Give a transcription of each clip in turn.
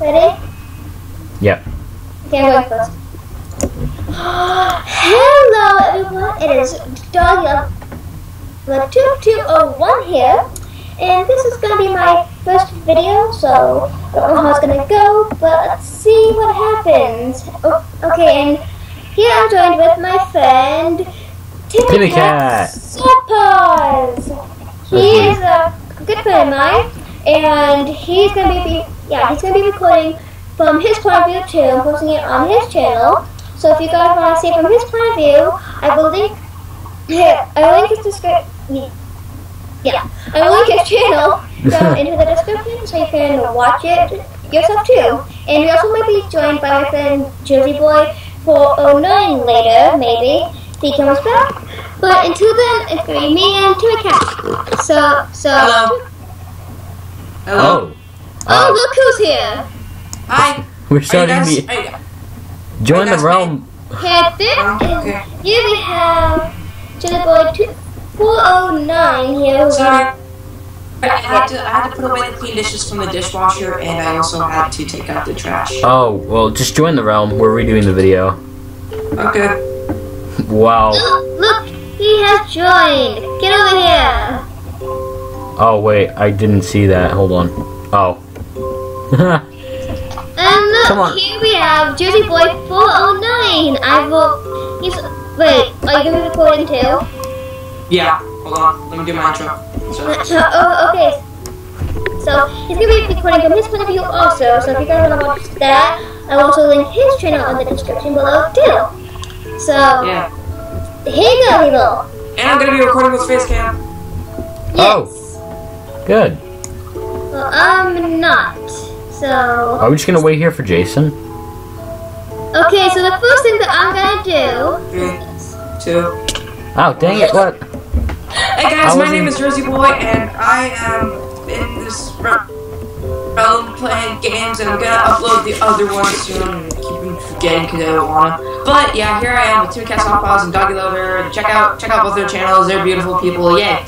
Ready? Yep. Okay, going first. Hello everyone, it is Doggy the 2201 here, and this is gonna be my first video, so I don't know how it's gonna go, but let's see what happens. Oh, okay, and here I'm joined with my friend Timmy Timmy Cat. Suppers. He is a good friend of mine, and he's gonna be yeah he's gonna be recording from his point of view too, and posting it on his channel. So if you guys want to see it from his point of view, I will link. I will link his description. Yeah, I will link his channel down into the description so you can watch it yourself too. And we also might be joined by my friend Jersey Boy 409 later, maybe. If he comes back. But until then, it's gonna be me and Timmy Cat. So, so. Hello. Hello. Oh. Oh, Uh, look who's here! Hi. we're starting guys, the you- join the guys realm. Captain, Oh, and okay. here we have Jersey Boy 2 409 here. who's- Sorry. I had to I had to put away the clean dishes from the dishwasher, and I also had to take out the trash. Oh well, just join the realm. We're redoing the video. Okay. Wow. Look, look, he has joined. Get over here. Oh wait, I didn't see that. Hold on. Oh. And look, Come on. here we have Jersey Boy 409. I will. He's. Wait, are you gonna be recording too? Yeah. Hold on. Let me do my intro. Uh, so, oh, okay. So he's gonna be recording from his point of view also. So if you guys wanna watch that, I will also link his channel in the description below too. So yeah. here you go, people. And I'm gonna be recording with Facecam. Yes. Oh. Good. Well, I'm not. So oh, Are we just gonna wait here for Jason? okay. So the first thing that I'm gonna do. Three, two. Oh dang it! What? Hey guys, my name is Rosie Boy, and I am in this re- realm playing games, and I'm gonna upload the other ones soon. and keep forgetting because I don't wanna. But yeah, here I am with Two Cats Hot Paws and Doggy Lover. Check out, check out both their channels. They're beautiful people. Yay!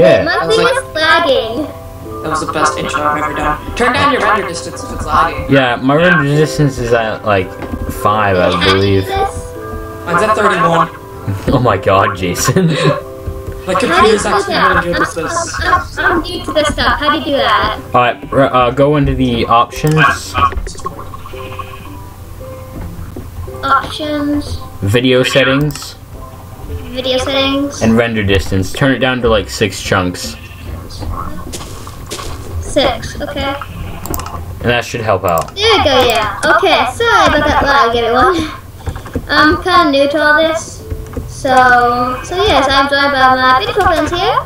Yeah. My was thing like- is lagging. That was the best intro I've ever done. Turn down your render distance if it's lagging. Yeah, my render distance is at like five, I believe. Mine's at 31. Oh my god, Jason. My How you computer's do actually that? really good I'm, with this. I'm, I'm, I'm new to this stuff. How do you do that? Alright, uh, go into the options, Options, video settings, video settings, and render distance. Turn it down to like six chunks, six. Okay. and that should help out. There we go. Yeah. Okay. Sorry about that lag, everyone. I'm kind of new to all this, so so yes, I'm joined by my beautiful friends here,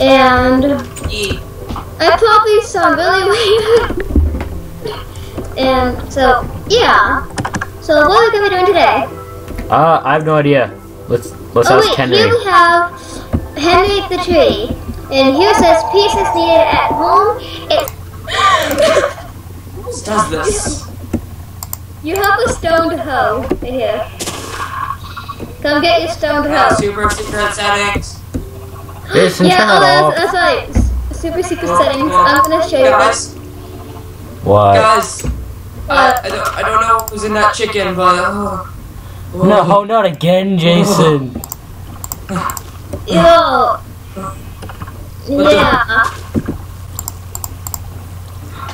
and. I probably sound really weird. and so yeah. So what are we gonna be doing today? Uh, I have no idea. Let's let's Oh ask wait, Henry. here we have Henry the tree, and here says pieces needed at home. It Who does this? you have a stoned hoe right here. Come get your stoned Yeah, hoe. super secret settings. Yeah, oh, that's, that's right. Super secret Well, settings. well, I'm gonna show you. Guys, What? guys, I, uh, I, don't, I don't know who's in that chicken, but. Oh, oh. No, not again, Jason. Ew. Yeah.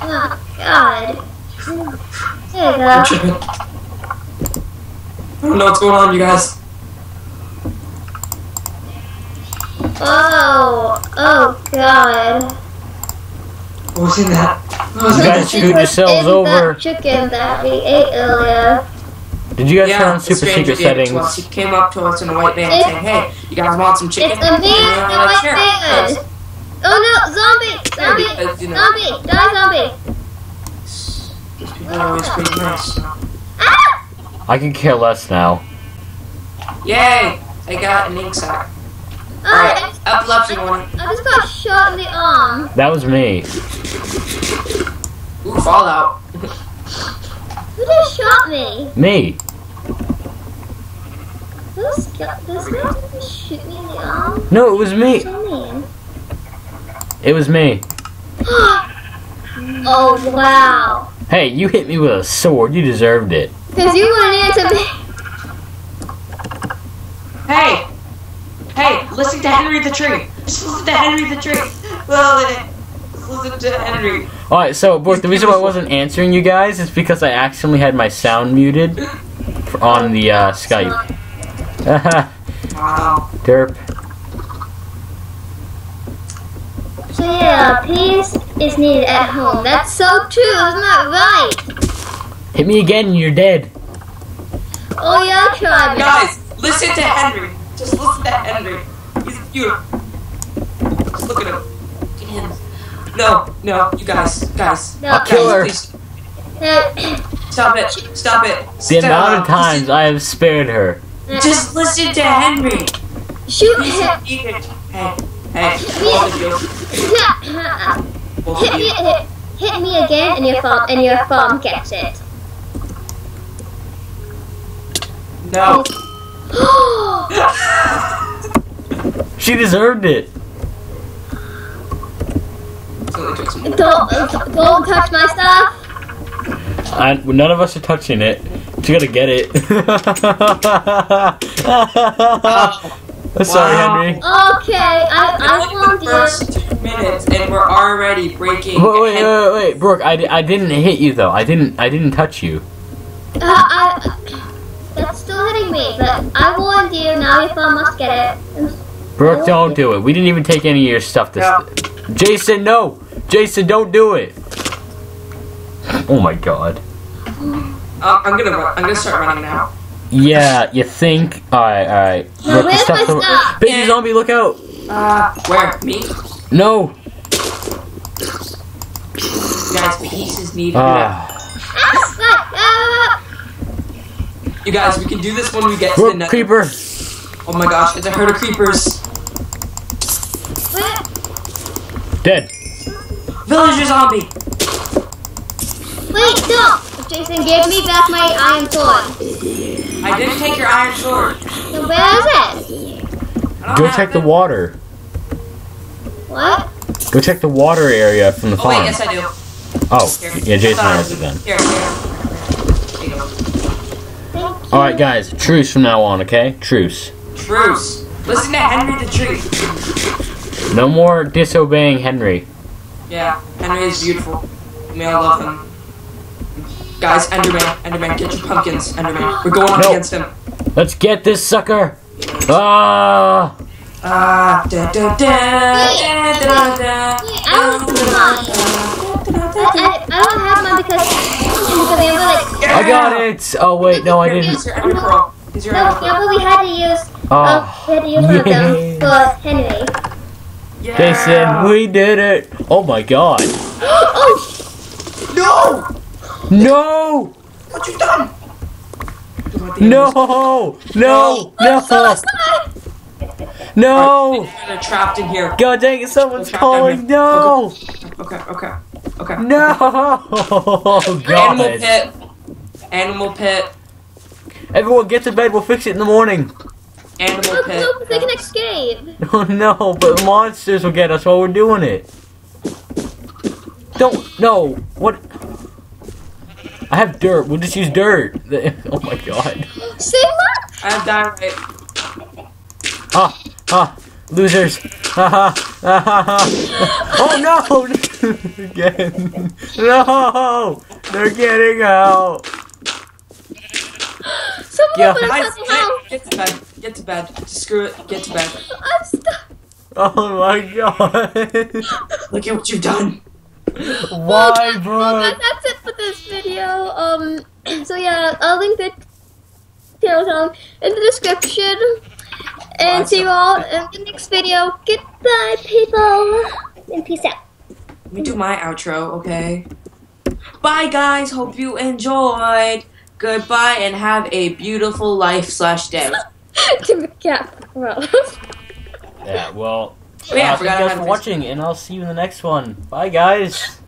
Oh God. There you go. Chicken. I don't know what's going on, you guys. Oh. Oh God. What was in that? What You guys that chicken? yourselves In over. That chicken that we ate earlier. Did you guys turn on super stranger secret did us. settings? He came up to us in a white van It's- saying, "Hey, you guys want some chicken?" It's a man And we in a white van. Oh no, zombie! Zombie! Because, you know, Zombie! Die, zombie! these people are always pretty nice. Ah! I can care less now. Yay! I got an ink sac. Oh, Alright, epilepsy warning. I just got shot in the arm. That was me. Ooh, Fallout. Who just shot me? Me. Who's got this guy shoot me in the arm? No, it was me. So mean. It was me. Oh wow. Hey, you hit me with a sword. You deserved it. Because you wouldn't answer me. Hey! Hey, listen to Henry the Tree! Just listen to Henry the Tree! Well, listen to Henry. All right, so Bork, the reason why I wasn't answering you guys is because I accidentally had my sound muted on the uh, Skype. Wow. Derp. So yeah, peace is needed at home. That's so true, isn't that right? Hit me again and you're dead. Oh yeah, try me. Guys, listen to Henry. Just listen to Henry. He's beautiful. Just look at him. Look at him. No, no, you guys, guys. No. I'll kill her. Please, stop it. Stop it. The Stop. amount of times I have spared her. Just listen to Henry. shoot him. Hey, hey, both of you. Both Hit me, hit, hit me again, and your phone and your phone gets it. No. She deserved it. don't don't touch my stuff. I, none of us are touching it. You gotta get it. Sorry, Wow. Henry. Okay, I I Only warned the you. first two minutes, and we're already breaking. Wait, wait, Hen- wait, wait, Brooke. I, I didn't hit you though. I didn't. I didn't touch you. Uh, I, that's still hitting me, but I warned you. Now your phone must get it. Brooke, don't do it. We didn't even take any of your stuff. This. No. Jason, no. Jason, don't do it. Oh my God. Um, I'm gonna. I'm gonna start running now. Yeah, you think? All right, all right. Now, Brooke, the where's my stuff- stuff? Baby zombie, look out! Uh, where? Me? No. Guys, peace is needed. Ah, Ah, You guys, we can do this when we get to the Brooke, nether. creeper. Oh my gosh, it's a herd of creepers. Dead. Villager zombie. Wait, don't! Jason, give me back my iron sword. I didn't take your iron sword. So where is it? I don't Go have check the water. What? Go check the water area from the Oh wait, yes I do. Oh, Here. yeah, Jason has it then. Here, here. There you go. Thank you. All right, guys, truce from now on, okay? Truce. Truce. Listen to Henry the Tree. No more disobeying Henry. Yeah, Henry is beautiful. We I love him. Guys, Enderman, Enderman, get your pumpkins, Enderman. We're going up No. against him. Let's get this sucker. Ah! Ah, da da da da da da. Wait, I don't have mine. I, I, I don't have mine because because they were like I got it. Oh wait, no, I didn't. Here's your Ender Pearl. Here's your no, yeah, but we had to use uh, Oh, we had to use one of them for Henry. Yeah. Jason, we did it. Oh my God. oh, No! No! What you done? No! No! No! I'm so sorry. No! They're trapped in here. God dang it! Someone's calling. No! Okay, okay, okay. No! Oh Animal God! pit. Animal pit. Everyone, get to bed. We'll fix it in the morning. Animal Look, pit. look, they can escape. Oh no! But monsters will get us while we're doing it. Don't no. What? I have dirt. We'll just use dirt. Oh my God! Sigma? I have dynamite. Ah, ah, losers. Ha ha, ha ha ha. Oh no! Again. No! They're getting out. Someone Yeah. open a Guys, get, get to bed. Get to bed. Screw it. Get to bed. I'm stuck. Oh my god. Look at what you've done. Why, Well, bro? that, that's it for this video. Um, so yeah, I'll link the channel song in the description. And see you all in the next video. Goodbye, people. And peace out. Let me do my outro, okay? Bye, guys. Hope you enjoyed. Goodbye, and have a beautiful life slash day. to recap. Well. Yeah, well. Oh, yeah, I uh, forgot thank you guys for watching, and I'll see you in the next one. Bye, guys.